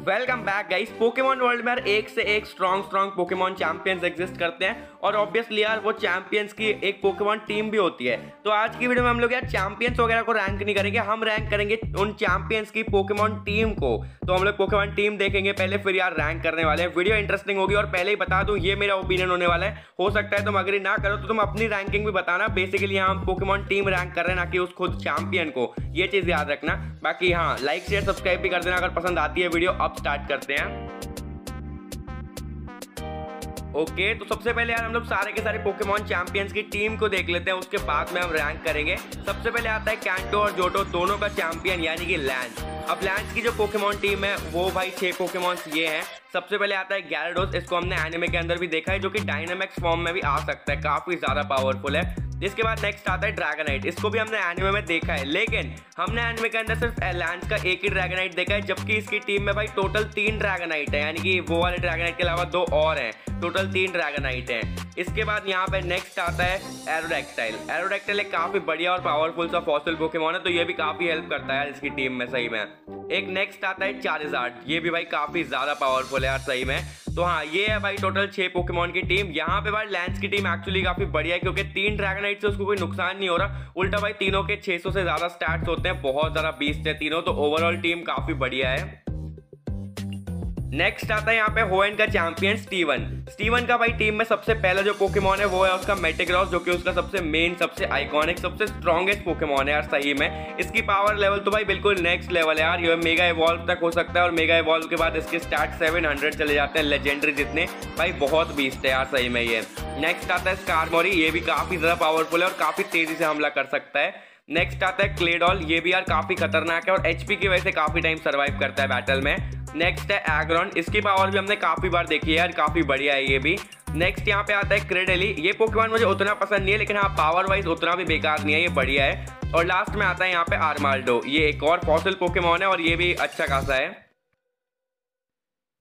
Welcome back guys Pokemon world में एक से एक strong strong Pokemon champions exist करते हैं। और ऑब्वियसली यार वो चैंपियंस की एक पोकेमोन टीम भी होती है। तो आज की वीडियो में हम लोग यार चैंपियंस वगैरह को रैंक नहीं करेंगे। हम रैंक करेंगे उन चैंपियंस की पोकेमोन टीम को। तो हम लोग पोकेमोन टीम देखेंगे पहले, फिर यार रैंक करने वाले हैं। वीडियो इंटरेस्टिंग होगी और पहले ही बता दूँ, ये मेरा ओपिनियन होने वाला है। हो सकता है तुम अगर ना करो तो तुम अपनी रैंकिंग भी बताना। बेसिकली हम पोकेमोन टीम रैंक कर रहे हैं, ना कि उस खुद चैंपियन को। ये चीज़ याद रखना। बाकी हाँ लाइक शेयर सब्सक्राइब भी कर देना। अगर पसंद आती है वीडियो अब स्टार्ट करते हैं। ओके तो सबसे पहले यार हम लोग सारे के सारे पोकेमोन चैंपियंस की टीम को देख लेते हैं। उसके बाद में हम रैंक करेंगे। सबसे पहले आता है कैंटो और जोटो दोनों का चैंपियन यानी कि लैंड अब लैंड की जो पोकेमोन टीम है, वो भाई छह पोकेमोन्स ये हैं। सबसे पहले आता है गैराडोस इसको हमने एनिमे के अंदर भी देखा है, जो कि डायनामिक्स फॉर्म में भी आ सकता है। काफ़ी ज़्यादा पावरफुल है। इसके बाद नेक्स्ट आता है ड्रैगनाइट इसको भी हमने एनिमे में देखा है, लेकिन हमने एनिमे के अंदर सिर्फ़ लैंड का एक ही ड्रैगनाइट देखा है, जबकि इसकी टीम में भाई टोटल तीन ड्रैगनाइट है, यानी कि वो वाले ड्रैगनाइट के अलावा दो और हैं। टोटल तीन ड्रैगनाइट हैं। इसके बाद यहाँ पे नेक्स्ट आता है एरोडेक्टाइल एरोडेक्टाइल एक काफ़ी बढ़िया और पावरफुल सा फॉसिल पोकेमोन है तो ये भी काफ़ी हेल्प करता है इसकी टीम में, सही में। एक नेक्स्ट आता है चारिजार्ड ये भी भाई काफ़ी ज़्यादा पावरफुल है यार, सही में। तो हाँ ये है भाई टोटल छह पोकेमोन की टीम यहाँ पे भाई लैंस की टीम एक्चुअली काफ़ी बढ़िया है, क्योंकि तीन ड्रैगनाइट से उसको कोई नुकसान नहीं हो रहा। उल्टा भाई तीनों के 600 से ज़्यादा स्टैट्स होते हैं, बहुत ज़्यादा बीस है तीनों तो ओवरऑल टीम काफ़ी बढ़िया है। नेक्स्ट आता है यहाँ पे होएन का चैंपियन स्टीवन स्टीवन का भाई टीम में सबसे पहला जो पोकेमोन है, वो है उसका मेटिक्रॉस जो कि उसका सबसे मेन सबसे आइकॉनिक सबसे स्ट्रॉन्गेस्ट पोकेमोन है यार सही में। इसकी पावर लेवल तो भाई बिल्कुल नेक्स्ट लेवल है यार। ये मेगा इवॉल्व तक हो सकता है और मेगा इवॉल्व के बाद इसके स्टार्ट सेवन चले जाते हैं लेजेंडरी जितने। भाई बहुत बीस्ट है यार सही में ये। नेक्स्ट आता है स्कारमोरी ये भी काफ़ी ज़्यादा पावरफुल है और काफ़ी तेज़ी से हमला कर सकता है। नेक्स्ट आता है क्लेडॉल ये भी यार काफ़ी खतरनाक है और एचपी की वजह से काफ़ी टाइम सर्वाइव करता है बैटल में। नेक्स्ट है एग्रॉन इसकी पावर भी हमने काफ़ी बार देखी है यार, काफ़ी बढ़िया है ये भी। नेक्स्ट यहाँ पे आता है क्रेडेली ये पोकेमॉन मुझे उतना पसंद नहीं है, लेकिन हाँ पावर वाइज उतना भी बेकार नहीं है, ये बढ़िया है। और लास्ट में आता है यहाँ पे आरमाल्डो ये एक और फॉसल पोकेमॉन है और ये भी अच्छा खासा है।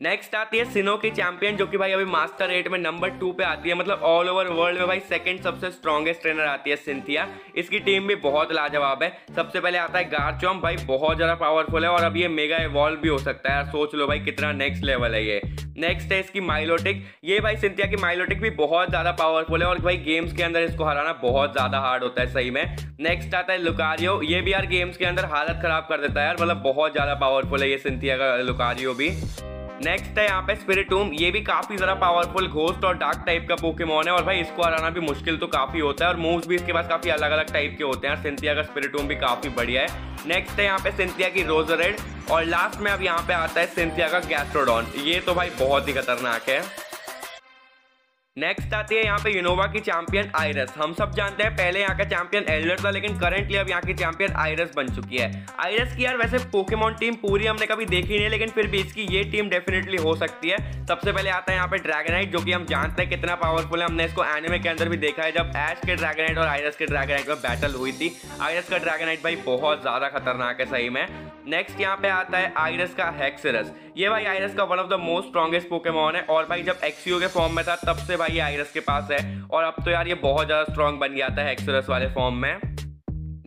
नेक्स्ट आती है सिनो की चैंपियन जो कि भाई अभी मास्टर एट में नंबर टू पे आती है। मतलब ऑल ओवर वर्ल्ड में भाई सेकंड सबसे स्ट्रॉन्गेस्ट ट्रेनर आती है सिंथिया इसकी टीम भी बहुत लाजवाब है। सबसे पहले आता है गार्चोम भाई बहुत ज़्यादा पावरफुल है और अब ये मेगा इवॉल्व भी हो सकता है। सोच लो भाई कितना नेक्स्ट लेवल है ये। नेक्स्ट है इसकी माइलोटिक ये भाई सिंथिया की माइलोटिक भी बहुत ज़्यादा पावरफुल है और भाई गेम्स के अंदर इसको हराना बहुत ज़्यादा हार्ड होता है सही में। नेक्स्ट आता है लुकारियो ये भी यार गेम्स के अंदर हालत खराब कर देता है यार। मतलब बहुत ज़्यादा पावरफुल है ये सिंथिया का लुकारियो भी। नेक्स्ट है यहाँ पे स्पिरिटूम ये भी काफ़ी ज़्यादा पावरफुल घोस्ट और डार्क टाइप का पोकेमोन है और भाई इसको हराना भी मुश्किल तो काफ़ी होता है और मूव भी इसके पास काफ़ी अलग अलग टाइप के होते हैं सिंथिया का स्पिरिटूम भी काफ़ी बढ़िया है। नेक्स्ट है यहाँ पे सिंथिया की रोजरेड और लास्ट में अब यहाँ पे आता है सिंथिया का गैस्ट्रोडॉन ये तो भाई बहुत ही खतरनाक है। नेक्स्ट आती है यहाँ पे यूनोवा की चैंपियन आयरस हम सब जानते हैं, पहले यहाँ का चैंपियन एल्डर था, लेकिन करंटली अब यहाँ की चैंपियन आयरस बन चुकी है। आयरस की यार वैसे पोकेमोन टीम पूरी हमने कभी देखी नहीं लेकिन फिर भी इसकी ये टीम डेफिनेटली हो सकती है। सबसे पहले आता है यहाँ पे ड्रैगनाइट जो कि हम जानते हैं कितना पावरफुल है। हमने इसको एनिमे के अंदर भी देखा है, जब एश के ड्रैगनाइट और आयरस के ड्रैगनाइट में बैटल हुई थी। आयरस का ड्रैगनाइट भाई बहुत ज़्यादा खतरनाक है, सही में। नेक्स्ट यहाँ पे आता है आयरस का हेक्सरस ये भाई आयरस का one of the most strongest Pokemon है और भाई जब एक्सीओ के फॉर्म में था, तब से भाई आयरस के पास है और अब तो यार ये बहुत ज़्यादा स्ट्रॉन्ग बन गया था हेक्सरस वाले फॉर्म में.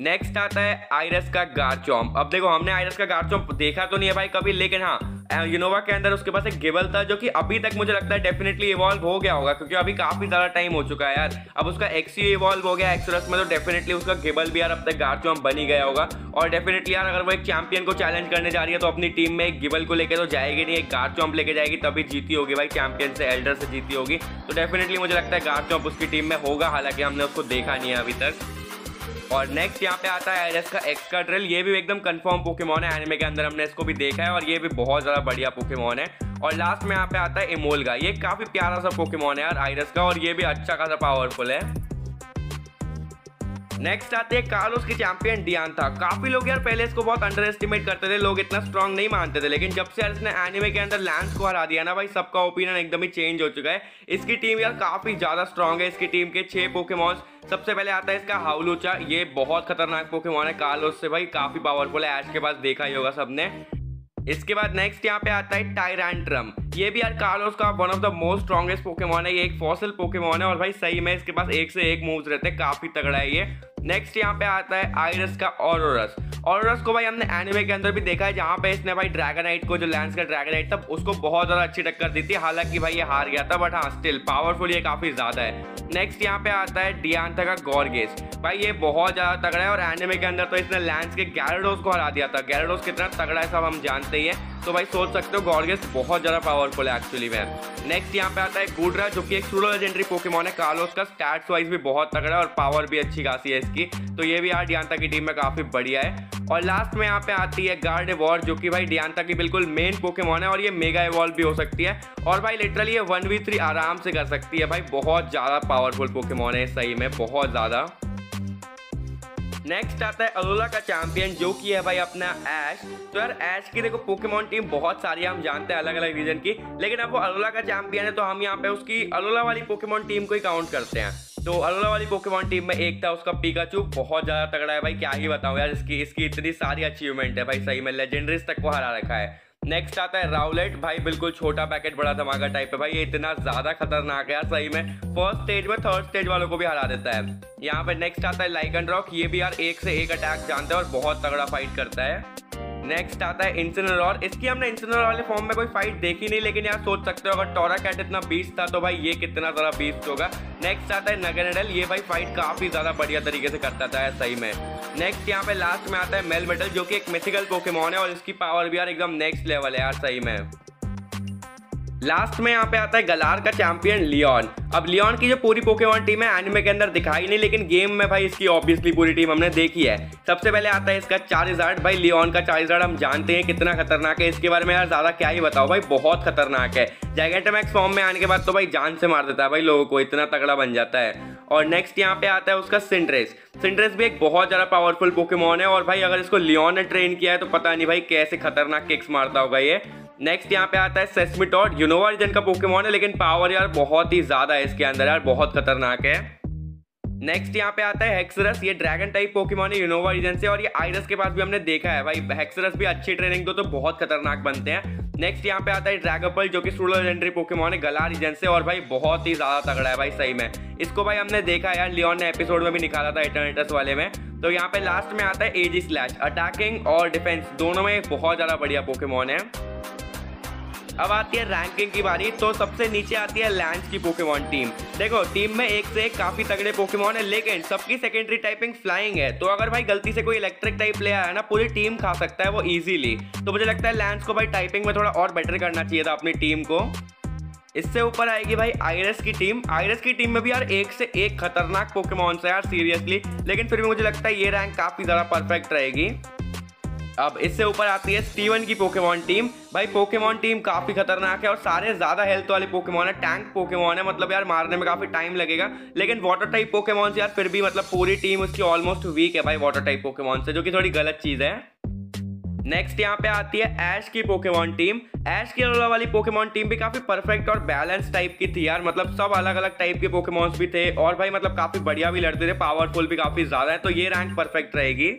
नेक्स्ट आता है आयरस का गार्चोम अब देखो हमने आयरस का गार्चोम देखा तो नहीं है भाई कभी, लेकिन हाँ यूनोवा के अंदर उसके पास एक गिबल था जो कि अभी तक मुझे लगता है डेफिनेटली इवॉल्व हो गया होगा, क्योंकि अभी काफ़ी ज़्यादा टाइम हो चुका है यार। अब उसका एक्सी इवॉल्व हो गया एक्सरस में तो डेफिनेटली उसका गिबल भी यार अब तक गार्चोम बन गया होगा। और डेफिनेटली यार, अगर वो एक चैंपियन को चैलेंज करने जा रही है तो अपनी टीम में एक गिबल को लेकर तो जाएगी नहीं, एक गार्चोम लेके जाएगी, तभी जीती होगी भाई चैंपियन से एल्डर से जीती होगी। तो डेफिनेटली मुझे लगता है गार्चोम उसकी टीम में होगा, हालाँकि हमने उसको देखा नहीं है अभी तक। और नेक्स्ट यहाँ पे आता है आयरस का एक्स का ड्रिल ये भी एकदम कंफर्म पोकेमोन है एनिमे के अंदर हमने इसको भी देखा है और ये भी बहुत ज़्यादा बढ़िया पोकेमोन है. और लास्ट में यहाँ पे आता है इमोल का ये काफ़ी प्यारा सा पोकेमोन है यार आयरस का और ये भी अच्छा खासा पावरफुल है. नेक्स्ट आते हैं कार्लोस के चैंपियन डियान था काफ़ी लोग यार पहले इसको बहुत अंडर एस्टिमेट करते थे, लोग इतना स्ट्रॉन्ग नहीं मानते थे, लेकिन जब से यार इसने एनिमे के अंदर लैंस को हरा दिया ना भाई, सबका ओपिनियन एकदम ही चेंज हो चुका है। इसकी टीम यार काफ़ी ज़्यादा स्ट्रॉन्ग है, इसकी टीम के छह पोकेमॉन्स सबसे पहले आता है इसका हाउलूचा ये बहुत खतरनाक पोकेमॉन है कार्लोस से भाई, काफ़ी पावरफुल है एश के पास देखा ही होगा सबने। इसके बाद नेक्स्ट यहाँ पे आता है टायरेंट्रम ये भी यार कार्लोस का one of the most strongest Pokemon है, ये एक फॉसिल पोकेमोन है और भाई सही में इसके पास एक से एक मूव्स रहते हैं, काफ़ी तगड़ा है ये। नेक्स्ट यहाँ पे आता है आयरस का ऑरोरस और उसको भाई हमने एनिमे के अंदर भी देखा है, जहाँ पे इसने भाई ड्रैगनाइट को, जो लैंस का ड्रैगनाइट था, उसको बहुत ज़्यादा अच्छी टक्कर दी थी। हालाँकि भाई ये हार गया था बट हाँ स्टिल पावरफुल ये काफ़ी ज़्यादा है। नेक्स्ट यहाँ पे आता है डियांथा का गॉर्गेस भाई ये बहुत ज़्यादा तगड़ा है, और एनिमे के अंदर तो इसने लैंस के गैरडोस को हरा दिया था। गैरडोस कितना तगड़ा है, सब हम जानते ही है। तो भाई, सोच सकते हो गॉर्गेस बहुत ज़्यादा पावरफुल है एक्चुअली में नेक्स्ट यहाँ पे आता है गुडरा जो कि एक सूडो लेजेंडरी पोकेमोन है. कार्लोस का स्टैट्स वाइज भी बहुत तगड़ा है और पावर भी अच्छी खासी है इसकी. तो ये भी यार डियांता की टीम में काफ़ी बढ़िया है. और लास्ट में यहाँ पे आती है गार्ड एवॉर जो कि भाई डियांता की बिल्कुल मेन पोकेमोन है और ये मेगा एवॉल्व भी हो सकती है. और भाई लिटरली ये वन वी थ्री आराम से कर सकती है भाई. बहुत ज़्यादा पावरफुल पोकेमोन है, सही में, बहुत ज़्यादा. नेक्स्ट आता है अलोला का चैंपियन जो कि है भाई अपना ऐश तो यार ऐश की देखो पोकेमोन टीम बहुत सारी हम जानते हैं अलग अलग रीजन की। लेकिन अब वो अलोला का चैंपियन है तो हम यहाँ पे उसकी अलोला वाली पोकेमोन टीम को ही काउंट करते हैं। तो अलोला वाली पोकेमोन टीम में एक था उसका पिकाचू बहुत ज़्यादा तगड़ा है भाई, क्या ही बताऊँ यार, इसकी इसकी इतनी सारी अचीवमेंट है भाई, सही में लेजेंडरीज तक को हरा रखा है। नेक्स्ट आता है राउलेट भाई, बिल्कुल छोटा पैकेट बड़ा धमाका टाइप है। भाई, ये इतना ज़्यादा खतरनाक है सही में। फ़र्स्ट स्टेज में थर्ड स्टेज वालों को भी हरा देता है। यहाँ पे नेक्स्ट आता है लाइकन रॉक ये भी यार एक से एक अटैक जानते हैं और बहुत तगड़ा फाइट करता है। नेक्स्ट आता है इंसिनर इसकी हमने इंसिनर वाले फॉर्म में कोई फाइट देखी नहीं, लेकिन यार सोच सकते हो, अगर टोरा कैट इतना बीस्ट था तो भाई ये कितना ज़्यादा बीस्ट होगा। नेक्स्ट आता है नगनेडल ये भाई फाइट काफ़ी ज़्यादा बढ़िया तरीके से करता था, सही में। नेक्स्ट यहाँ पे लास्ट में आता है मेल मेटल जो कि एक मिथिकल पोकेमोन है और इसकी पावर भी यार एकदम नेक्स्ट लेवल है यार, सही में। लास्ट में यहाँ पे आता है गलार का चैंपियन लियोन अब लियोन की जो पूरी पोकेमॉन टीम है एनिमे के अंदर दिखाई नहीं, लेकिन गेम में भाई इसकी ऑब्वियसली पूरी टीम हमने देखी है। सबसे पहले आता है इसका चार्जार्ड भाई लियोन का चार्जार्ड हम जानते हैं कितना खतरनाक है। इसके बारे में यार ज़्यादा क्या ही बताओ भाई बहुत खतरनाक है। जैगेटमैक्स फॉर्म में आने के बाद तो भाई जान से मार देता है भाई लोगों को, इतना तगड़ा बन जाता है। और नेक्स्ट यहाँ पे आता है उसका सिंड्रेस सिंड्रेस भी एक बहुत ज़्यादा पावरफुल पोकेमोन है और भाई अगर इसको लियोन ने ट्रेन किया है तो पता नहीं भाई कैसे खतरनाक किक्स मारता होगा ये। नेक्स्ट यहाँ पे आता है सेस्मिटॉड यूनोवा रीजन का पोकेमोन है, लेकिन पावर यार बहुत ही ज़्यादा है इसके अंदर यार, बहुत खतरनाक है। नेक्स्ट यहाँ पे आता है हेक्सरस ये ड्रैगन टाइप पोकेमोन है यूनोवा रीजन से। और ये आयरस के पास भी हमने देखा है भाई। हेक्सरस भी अच्छी ट्रेनिंग दो तो बहुत खतरनाक बनते हैं। नेक्स्ट यहाँ पे आता है ड्रैगपल जो कि स्टूडो लेजेंडरी पोकेमोन है गला रीजन से। और भाई बहुत ही ज़्यादा तगड़ा है भाई, सही में। इसको भाई हमने देखा यार लियोन ने एपिसोड में भी निकाला था इटर्नेटस वाले में। तो यहाँ पे लास्ट में आता है एजी स्लैश अटैकिंग और डिफेंस दोनों में बहुत ज़्यादा बढ़िया पोकेमोन है। अब आती है रैंकिंग की बारी तो सबसे नीचे आती है लैंड की पोकेमॉन टीम देखो टीम में एक से एक काफ़ी तगड़े पोकेमॉन है, लेकिन सबकी सेकेंडरी टाइपिंग फ्लाइंग है। तो अगर भाई गलती से कोई इलेक्ट्रिक टाइप ले आया ना, पूरी टीम खा सकता है वो इजीली तो मुझे लगता है लैंड को भाई टाइपिंग में थोड़ा और बेटर करना चाहिए था अपनी टीम को। इससे ऊपर आएगी भाई आयरस की टीम आयरस की टीम में भी यार एक से एक खतरनाक पोकेमॉन है यार सीरियसली लेकिन फिर भी मुझे लगता है ये रैंक काफ़ी ज़्यादा परफेक्ट रहेगी। अब इससे ऊपर आती है स्टीवन की पोकेमॉन टीम भाई पोकेमॉन टीम काफ़ी खतरनाक है और सारे ज़्यादा हेल्थ वाले पोकेमॉन है। टैंक पोकेमॉन है मतलब यार मारने में काफ़ी टाइम लगेगा। लेकिन वाटर टाइप पोकेमॉन से यार फिर भी मतलब पूरी टीम उसकी ऑलमोस्ट वीक है भाई वाटर टाइप पोकेमॉन से, जो कि थोड़ी गलत चीज़ है। नेक्स्ट यहाँ पे आती है ऐश की पोकेमॉन टीम ऐश की अलावा वाली पोकेमॉन टीम भी काफ़ी परफेक्ट और बैलेंस टाइप की थी यार। मतलब सब अलग अलग टाइप के पोकेमॉन्स भी थे और भाई मतलब काफ़ी बढ़िया भी लड़ते थे। पावरफुल भी काफ़ी ज़्यादा है तो ये रैंक परफेक्ट रहेगी।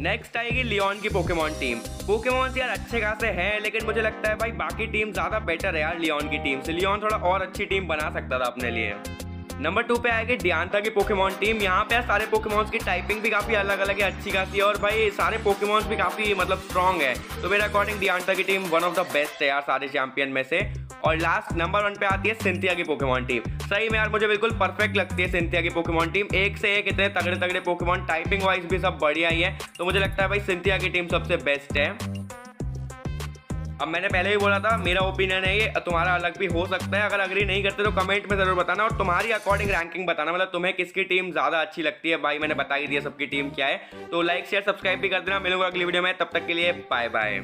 नेक्स्ट आएगी लियोन की पोकेमॉन टीम पोकेमॉन यार अच्छे खासे हैं, लेकिन मुझे लगता है भाई बाकी टीम ज़्यादा बेटर है यार लियोन की टीम से। लियोन थोड़ा और अच्छी टीम बना सकता था अपने लिए। नंबर टू पे आएगी डियांता की पोकेमॉन टीम यहाँ पे सारे पोकेमॉन्स की टाइपिंग भी काफ़ी अलग अलग है, अच्छी खासी है और भाई सारे पोकेमॉन्स भी काफ़ी मतलब स्ट्रॉन्ग है। तो मेरे अकॉर्डिंग डियांता की team one of the best है यार सारे चैंपियन में से। और लास्ट नंबर वन पे आती है सिंथिया की पोकेमॉन टीम सही में यार, मुझे बिल्कुल परफेक्ट लगती है सिंथिया की पोकेमॉन टीम एक से एक इतने तगड़े तगड़े पोकेमॉन टाइपिंग वाइज भी सब बढ़िया ही है। तो मुझे लगता है भाई सिंथिया की टीम सबसे बेस्ट है। अब मैंने पहले ही बोला था, मेरा ओपिनियन है ये, तुम्हारा अलग भी हो सकता है। अगर अग्री नहीं करते तो कमेंट में ज़रूर बताना और तुम्हारी अकॉर्डिंग रैंकिंग बताना। मतलब तुम्हें किसकी टीम ज़्यादा अच्छी लगती है? भाई मैंने बता ही दिया सबकी टीम क्या है। तो लाइक शेयर सब्सक्राइब भी कर देना। मिलूँगा अगली वीडियो में। तब तक के लिए बाय बाय